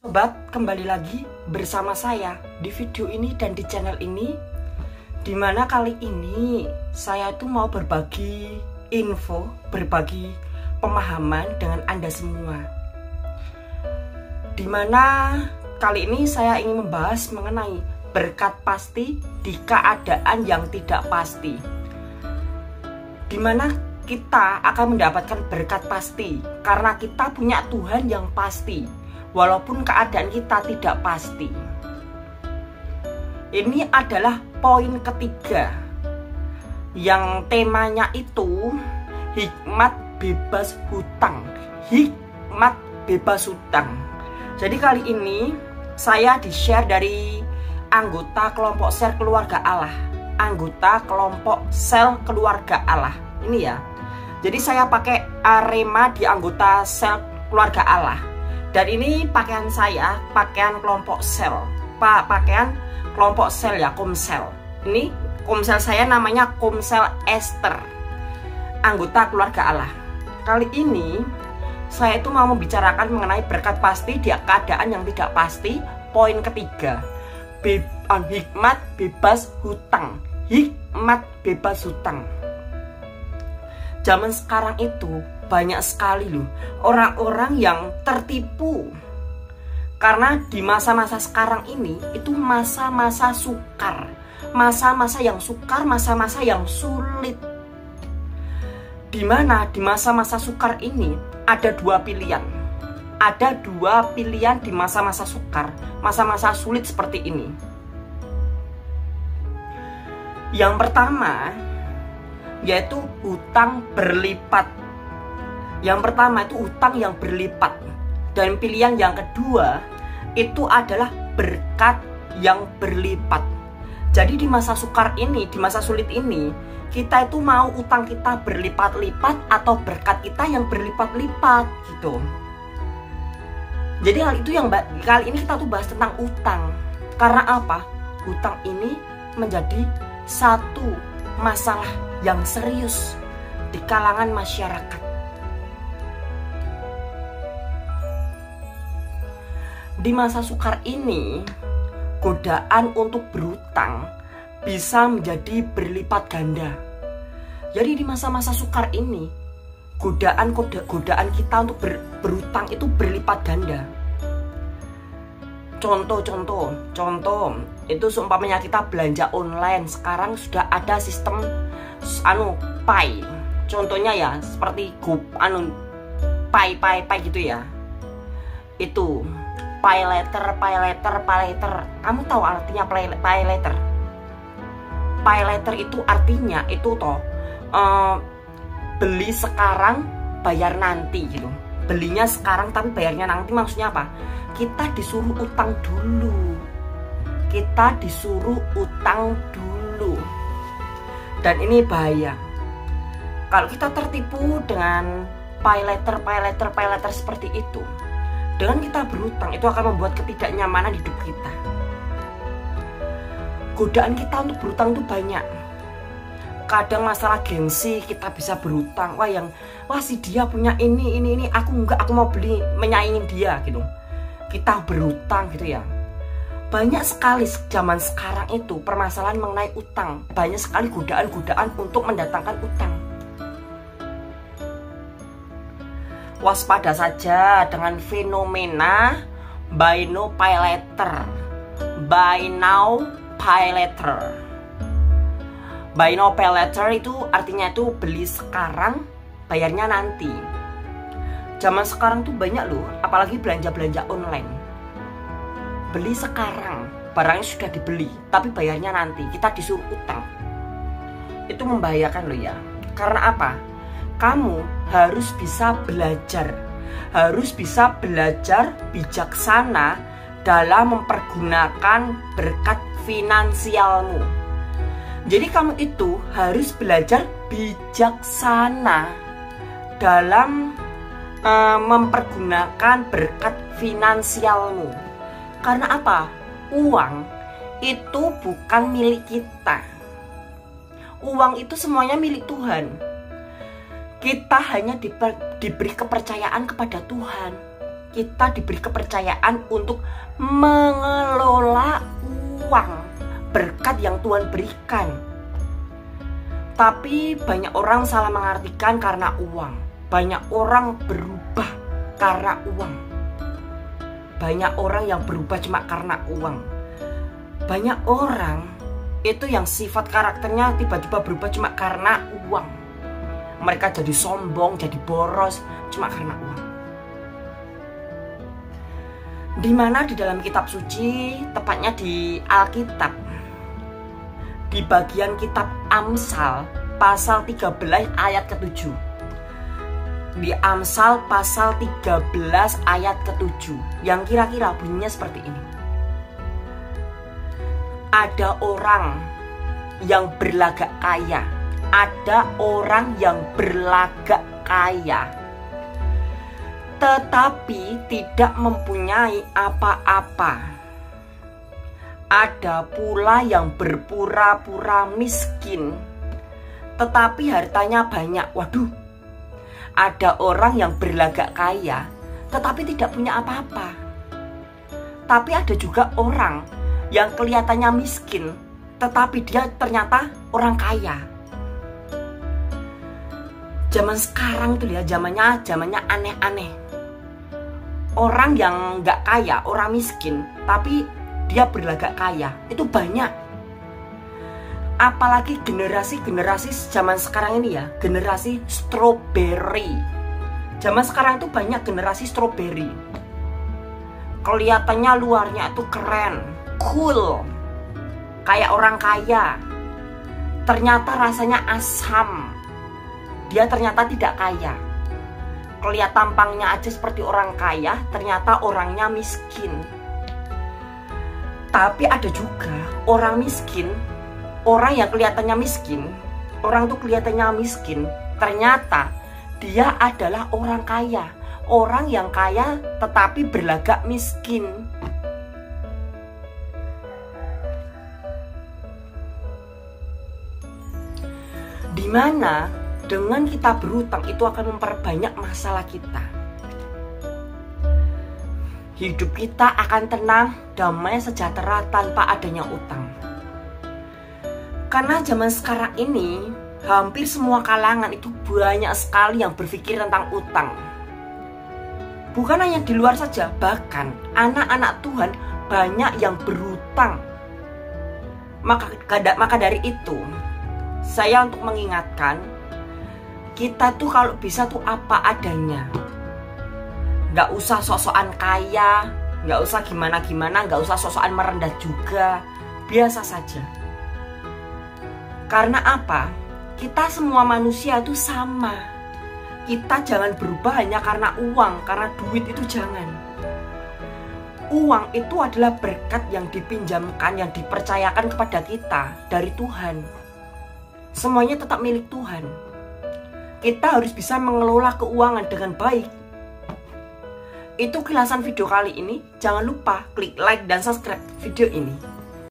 Sobat, kembali lagi bersama saya di video ini dan di channel ini Di mana kali ini saya itu mau berbagi info, berbagi pemahaman dengan Anda semua. Di mana kali ini saya ingin membahas mengenai berkat pasti di keadaan yang tidak pasti. Di mana kita akan mendapatkan berkat pasti karena kita punya Tuhan yang pasti walaupun keadaan kita tidak pasti. Ini adalah poin ketiga yang temanya itu hikmat bebas hutang. Hikmat bebas hutang. Jadi kali ini saya di-share dari anggota kelompok sel keluarga Allah. Anggota kelompok sel keluarga Allah. Ini ya. Jadi saya pakai arema di anggota sel keluarga Allah dan ini pakaian saya, pakaian kelompok sel. Pak, pakaian kelompok sel ya, komsel. Ini komsel saya namanya komsel Esther. Anggota keluarga Allah. Kali ini saya itu mau membicarakan mengenai berkat pasti di keadaan yang tidak pasti. Poin ketiga, Be hikmat bebas hutang. Hikmat bebas hutang. Zaman sekarang itu banyak sekali loh. Orang-orang yang tertipu. Karena di masa-masa sekarang ini itu masa-masa sukar. Masa-masa yang sukar masa-masa yang sulit. Di mana di masa-masa sukar ini ada dua pilihan. Ada dua pilihan di masa-masa sukar masa-masa sulit seperti ini. Yang pertama yaitu hutang berlipat yang pertama itu utang yang berlipat dan pilihan yang kedua itu adalah berkat yang berlipat. Jadi di masa sukar ini, di masa sulit ini, kita itu mau utang kita berlipat-lipat atau berkat kita yang berlipat-lipat gitu. Jadi hal itu yang kali ini kita tuh bahas tentang utang. Karena apa? Utang ini menjadi satu masalah yang serius di kalangan masyarakat. Di masa sukar ini, godaan untuk berutang bisa menjadi berlipat ganda. Jadi di masa-masa sukar ini, godaan godaan kita untuk ber, berutang itu berlipat ganda. Contoh-contoh, contoh itu seumpamanya kita belanja online sekarang sudah ada sistem anu pay. Contohnya ya seperti go anu pay pay pay gitu ya. Itu pay letter, pay letter, pay letter. Kamu tahu artinya pay letter? Pay letter itu artinya itu toh uh, beli sekarang bayar nanti gitu. Belinya sekarang tapi bayarnya nanti maksudnya apa? Kita disuruh utang dulu. Kita disuruh utang dulu. Dan ini bahaya. Kalau kita tertipu dengan pay letter, pay letter, pay letter seperti itu, dengan kita berutang itu akan membuat ketidaknyamanan hidup kita. Godaan kita untuk berutang itu banyak. Kadang masalah gengsi kita bisa berutang. Wah yang wah si dia punya ini ini ini aku enggak aku mau beli menyaingin dia gitu. Kita berutang gitu ya. Banyak sekali zaman sekarang itu permasalahan mengenai utang. Banyak sekali godaan-godaan untuk mendatangkan utang waspada saja dengan fenomena buy now pay later buy now pay later buy now pay later itu artinya itu beli sekarang bayarnya nanti. Zaman sekarang tuh banyak loh apalagi belanja-belanja online. Beli sekarang barangnya sudah dibeli tapi bayarnya nanti kita disuruh utang. Itu membahayakan loh ya. Karena apa kamu harus bisa belajar, harus bisa belajar bijaksana dalam mempergunakan berkat finansialmu. Jadi kamu itu harus belajar bijaksana dalam uh, mempergunakan berkat finansialmu. Karena apa? Uang itu bukan milik kita. Uang itu semuanya milik Tuhan kita hanya diper, diberi kepercayaan kepada Tuhan. kita diberi kepercayaan untuk mengelola uang berkat yang Tuhan berikan. Tapi banyak orang salah mengartikan karena uang. Banyak orang berubah karena uang. Banyak orang yang berubah cuma karena uang. Banyak orang itu yang sifat karakternya tiba-tiba berubah cuma karena uang. Mereka jadi sombong, jadi boros cuma karena uang. Di mana di dalam kitab suci, tepatnya di Alkitab, di bagian kitab Amsal pasal 13 ayat ke-7. Di Amsal pasal 13 ayat ke-7 yang kira-kira bunyinya seperti ini. Ada orang yang berlagak kaya, ada orang yang berlagak kaya tetapi tidak mempunyai apa-apa. Ada pula yang berpura-pura miskin, tetapi hartanya banyak. Waduh, ada orang yang berlagak kaya, tetapi tidak punya apa-apa. Tapi ada juga orang yang kelihatannya miskin, tetapi dia ternyata orang kaya. Zaman sekarang tuh ya, zamannya zamannya aneh-aneh orang yang nggak kaya, orang miskin, tapi dia berlagak kaya, itu banyak. Apalagi generasi-generasi zaman sekarang ini ya, generasi strawberry. Zaman sekarang itu banyak generasi strawberry. Kelihatannya luarnya itu keren, cool, kayak orang kaya. Ternyata rasanya asam. Dia ternyata tidak kaya kelihatan tampangnya aja seperti orang kaya, ternyata orangnya miskin. Tapi ada juga orang miskin, orang yang kelihatannya miskin, orang tuh kelihatannya miskin, ternyata dia adalah orang kaya. Orang yang kaya tetapi berlagak miskin. Di mana dengan kita berutang itu akan memperbanyak masalah kita. Hidup kita akan tenang, damai, sejahtera tanpa adanya utang. Karena zaman sekarang ini hampir semua kalangan itu banyak sekali yang berpikir tentang utang. Bukan hanya di luar saja, bahkan anak-anak Tuhan banyak yang berutang. Maka, maka dari itu, saya untuk mengingatkan kita tuh kalau bisa tuh apa adanya. Nggak usah sosokan kaya nggak usah gimana gimana nggak usah sosokan merendah juga. Biasa saja. Karena apa? Kita semua manusia itu sama. Kita jangan berubah hanya karena uang karena duit itu jangan. Uang itu adalah berkat yang dipinjamkan yang dipercayakan kepada kita dari Tuhan. Semuanya tetap milik Tuhan kita harus bisa mengelola keuangan dengan baik. Itu kilasan video kali ini. Jangan lupa klik like dan subscribe video ini.